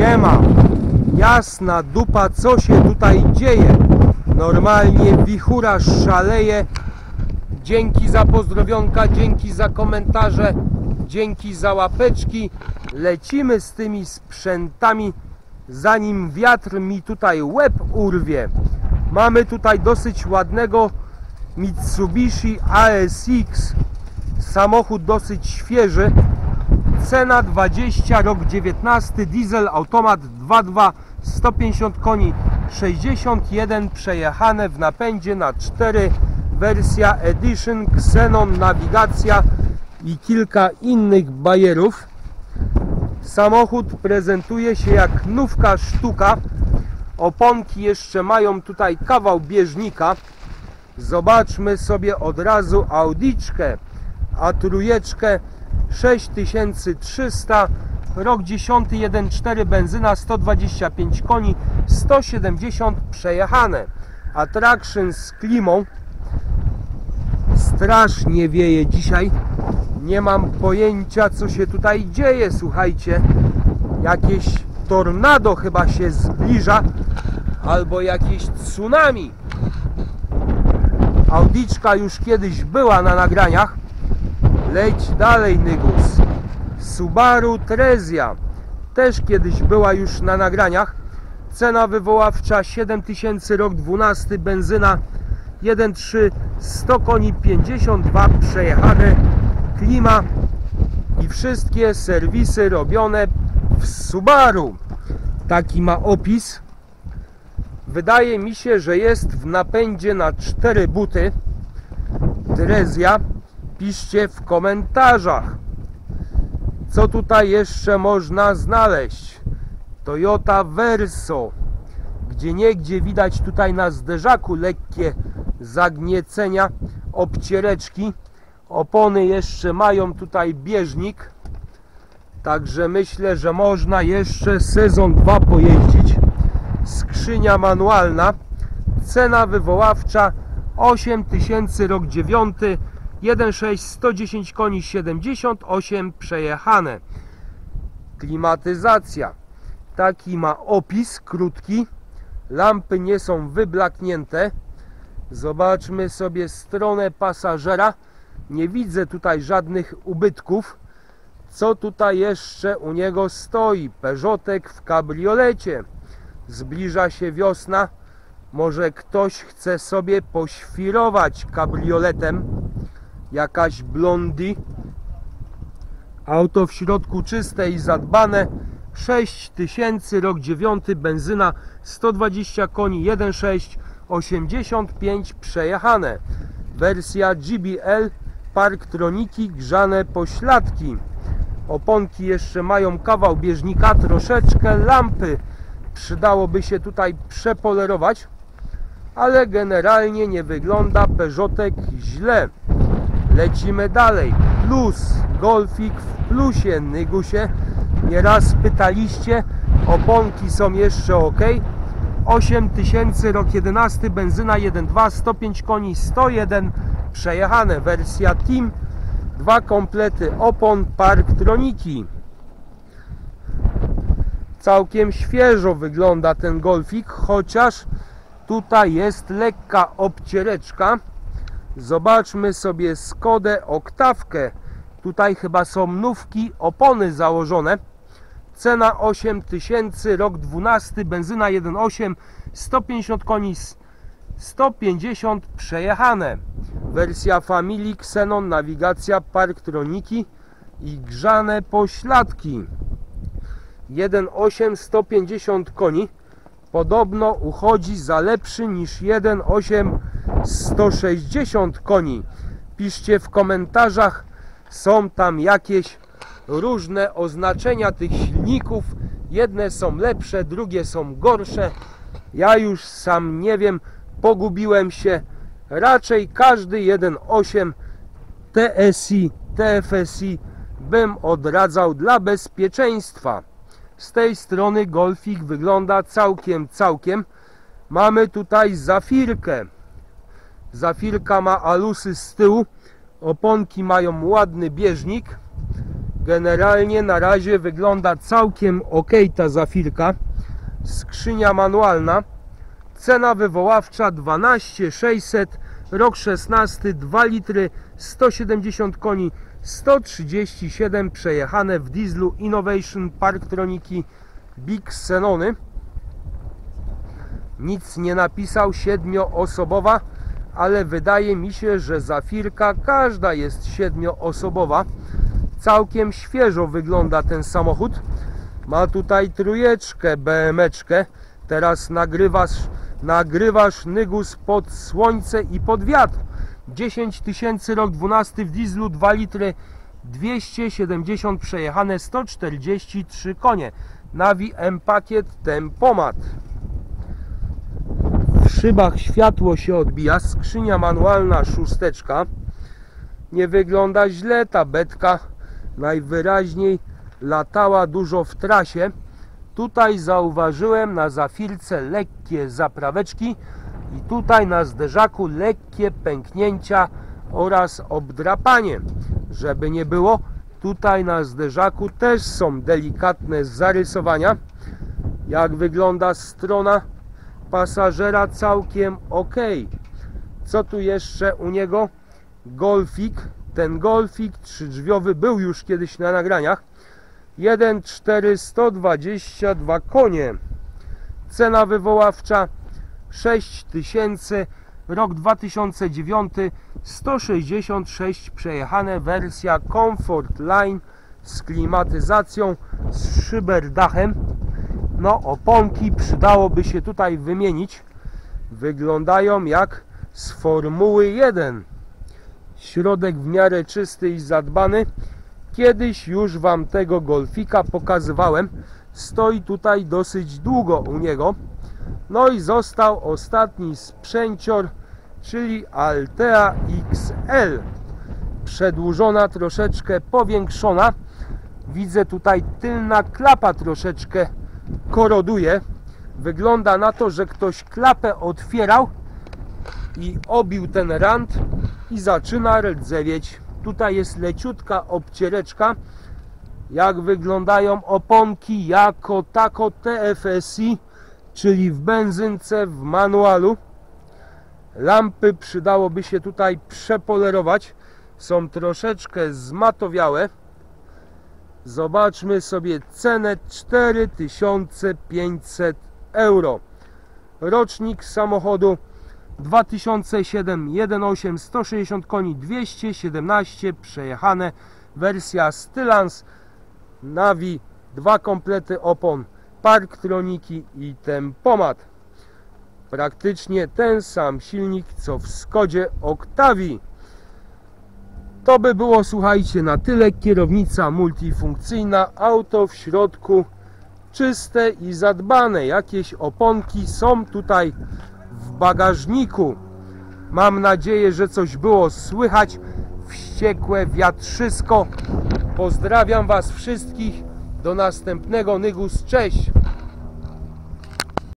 Siema. Jasna dupa, co się tutaj dzieje? Normalnie wichura szaleje. Dzięki za pozdrowionka, dzięki za komentarze, dzięki za łapeczki. Lecimy z tymi sprzętami, zanim wiatr mi tutaj łeb urwie. Mamy tutaj dosyć ładnego Mitsubishi ASX. Samochód dosyć świeży. Cena 20, rok 19, diesel, automat 2.2, 150 koni, 61 przejechane w napędzie na 4, wersja Edition, Xenon, nawigacja i kilka innych bajerów. Samochód prezentuje się jak nówka sztuka. Oponki jeszcze mają tutaj kawał bieżnika. Zobaczmy sobie od razu Audiczkę, a trójeczkę 6300 rok 10 1.4 benzyna 125 koni 170 przejechane. Attraction z klimą strasznie wieje dzisiaj. Nie mam pojęcia co się tutaj dzieje. Słuchajcie jakieś tornado chyba się zbliża albo jakieś tsunami. Audiczka już kiedyś była na nagraniach Leć dalej, Nygus. Subaru Trezia. Też kiedyś była już na nagraniach. Cena wywoławcza 7000, rok 12, benzyna 1.3, 100 koni, 52 przejechane, klima i wszystkie serwisy robione w Subaru. Taki ma opis. Wydaje mi się, że jest w napędzie na 4 buty. Trezja piszcie w komentarzach co tutaj jeszcze można znaleźć. Toyota Verso gdzie niegdzie widać tutaj na zderzaku lekkie zagniecenia obciereczki. Opony jeszcze mają tutaj bieżnik także myślę, że można jeszcze sezon 2 pojeździć. Skrzynia manualna cena wywoławcza 8000 rok 9 1.6 110 koni 78 przejechane. Klimatyzacja. Taki ma opis krótki. Lampy nie są wyblaknięte. Zobaczmy sobie stronę pasażera. Nie widzę tutaj żadnych ubytków. Co tutaj jeszcze u niego stoi? Peugeotek w kabriolecie. Zbliża się wiosna. Może ktoś chce sobie poświrować kabrioletem jakaś blondi. Auto w środku czyste i zadbane. 6000 rok 9 benzyna 120 koni 1.6 85 przejechane. Wersja GBL parktroniki grzane pośladki. Oponki jeszcze mają kawał bieżnika troszeczkę lampy. Przydałoby się tutaj przepolerować ale generalnie nie wygląda Peugeotek źle lecimy dalej. Plus golfik w plusie Nygusie. Nieraz pytaliście oponki są jeszcze ok. 8000 rok 11 benzyna 1.2 105 koni 101 przejechane. Wersja Team. Dwa komplety. Opon parktroniki całkiem świeżo wygląda ten golfik chociaż tutaj jest lekka obciereczka Zobaczmy sobie Skodę Oktawkę. Tutaj chyba są nówki, opony założone. Cena 8000, rok 12, benzyna 1.8, 150 koni, 150 przejechane. Wersja Family, Xenon, nawigacja, parktroniki i grzane pośladki. 1.8, 150 koni. Podobno uchodzi za lepszy niż 1.8 160 koni. Piszcie w komentarzach, są tam jakieś różne oznaczenia tych silników. Jedne są lepsze, drugie są gorsze. Ja już sam nie wiem, pogubiłem się. Raczej każdy 1.8 TSI, TFSI bym odradzał dla bezpieczeństwa. Z tej strony Golfik wygląda całkiem, całkiem. Mamy tutaj zafirkę. Zafirka ma alusy z tyłu. Oponki mają ładny bieżnik. Generalnie na razie wygląda całkiem ok ta zafirka. Skrzynia manualna. Cena wywoławcza 12600, rok 16, 2 litry, 170 koni, 137 przejechane w dieslu Innovation Parktroniki Big Xenony. Nic nie napisał, siedmioosobowa, ale wydaje mi się, że zafirka każda jest siedmioosobowa. Całkiem świeżo wygląda ten samochód. Ma tutaj trójeczkę, BMeczkę. Teraz nagrywasz, nagrywasz Nygus pod słońce i pod wiatr. 10 tysięcy, rok 12 w dieslu, 2 litry, 270 przejechane, 143 konie. Navi M-Pakiet Tempomat. W szybach światło się odbija, skrzynia manualna, szósteczka. Nie wygląda źle ta betka, najwyraźniej latała dużo w trasie. Tutaj zauważyłem na zafirce lekkie zapraweczki i tutaj na zderzaku lekkie pęknięcia oraz obdrapanie. Żeby nie było, tutaj na zderzaku też są delikatne zarysowania. Jak wygląda strona pasażera całkiem ok. Co tu jeszcze u niego? Golfik. Ten golfik trzydrzwiowy był już kiedyś na nagraniach. 1,422 konie. Cena wywoławcza 6000, rok 2009, 166 przejechane, wersja Comfort Line z klimatyzacją, z szyberdachem. No, oponki przydałoby się tutaj wymienić. Wyglądają jak z Formuły 1. Środek w miarę czysty i zadbany. Kiedyś już Wam tego golfika pokazywałem. Stoi tutaj dosyć długo u niego. No i został ostatni sprzęcior, czyli Altea XL. Przedłużona, troszeczkę powiększona. Widzę tutaj tylna klapa troszeczkę koroduje. Wygląda na to, że ktoś klapę otwierał i obił ten rant i zaczyna rdzewieć. Tutaj jest leciutka obciereczka. Jak wyglądają oponki jako tako TFSI, czyli w benzynce, w manualu. Lampy przydałoby się tutaj przepolerować. Są troszeczkę zmatowiałe. Zobaczmy sobie cenę 4500 euro. Rocznik samochodu 2007 1.8 160 koni 217 przejechane wersja Stylans Navi dwa komplety opon Parktroniki i tempomat praktycznie ten sam silnik co w Skodzie Octavii to by było słuchajcie na tyle kierownica multifunkcyjna auto w środku czyste i zadbane jakieś oponki są tutaj w bagażniku. Mam nadzieję, że coś było słychać. Wściekłe wiatrzysko. Pozdrawiam Was wszystkich. Do następnego Nygus. Cześć!